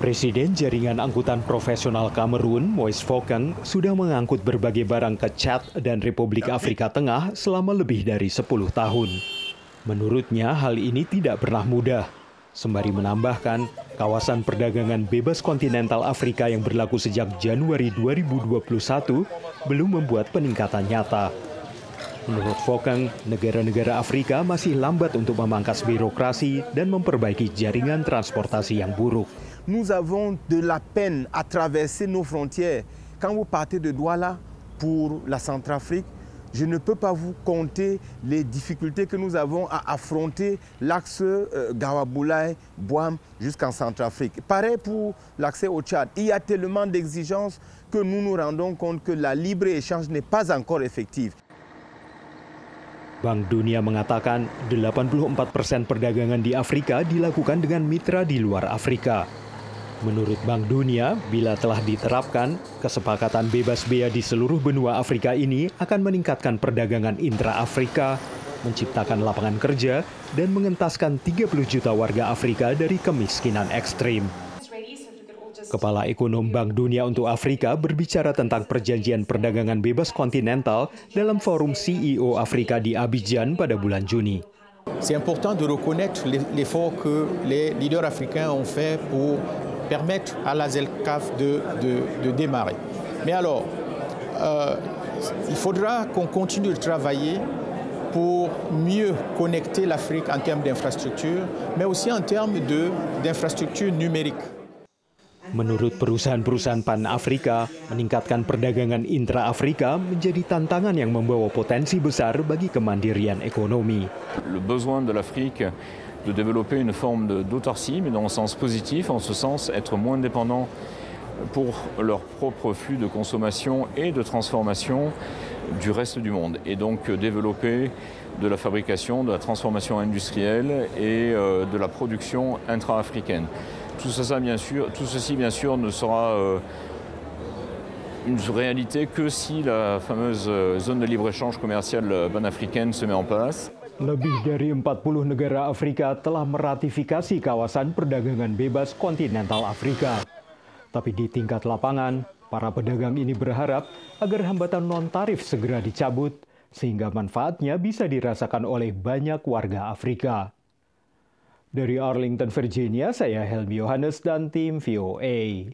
Presiden Jaringan Angkutan Profesional Kamerun, Moise Fokeng, sudah mengangkut berbagai barang ke Chad dan Republik Afrika Tengah selama lebih dari 10 tahun. Menurutnya, hal ini tidak pernah mudah. Sembari menambahkan, kawasan perdagangan bebas kontinental Afrika yang berlaku sejak Januari 2021 belum membuat peningkatan nyata. Menurut Fokeng, negara-negara Afrika masih lambat untuk memangkas birokrasi dan memperbaiki jaringan transportasi yang buruk. Nous avons de la peine à traverser nos frontières. Quand vous partez de Douala pour la Centrafrique, je ne peux pas vous compter les difficultés que nous avons à affronter l'axe euh, Gawaboulaye, Boam jusqu'en Centrafrique. Pareil pour l'accès au Tchad. Il y a tellement d'exigences que nous nous rendons compte que la libre-échange n'est pas encore effective. Bank Dunia mengatakan 84 persen perdagangan di Afrika dilakukan dengan mitra di luar Afrika. Menurut Bank Dunia, bila telah diterapkan, kesepakatan bebas bea di seluruh benua Afrika ini akan meningkatkan perdagangan intra-Afrika, menciptakan lapangan kerja, dan mengentaskan 30 juta warga Afrika dari kemiskinan ekstrim. Kepala Ekonom Bank Dunia untuk Afrika berbicara tentang perjanjian perdagangan bebas kontinental dalam forum CEO Afrika di Abidjan pada bulan Juni. C'est important de reconnaître l'effort que les leaders africains ont fait pour permettre à la ZELCAF de, de, de démarrer. Mais alors, euh, il faudra qu'on continue de travailler pour mieux connecter l'Afrique en termes d'infrastructures, mais aussi en termes d'infrastructures numériques. Menurut perusahaan-perusahaan Pan-Afrika, meningkatkan perdagangan intra-Afrika menjadi tantangan yang membawa potensi besar bagi kemandirian ekonomi. Le besoin de l'Afrique de développer une forme d'autarcie, mais dans le sens positif, en ce sens être moins dépendant pour leur propre flux de consommation et de transformation du reste du monde. Et donc développer de la fabrication, de la transformation industrielle et euh, de la production intra-africaine. Tout, tout ceci, bien sûr, ne sera euh, une réalité que si la fameuse euh, zone de libre-échange commercial panafricaine se met en place. Lebih dari 40 negara Afrika telah meratifikasi kawasan perdagangan bebas kontinental Afrika. Tapi di tingkat lapangan, para pedagang ini berharap agar hambatan non-tarif segera dicabut, sehingga manfaatnya bisa dirasakan oleh banyak warga Afrika. Dari Arlington, Virginia, saya Helmi Yohanes dan tim VOA.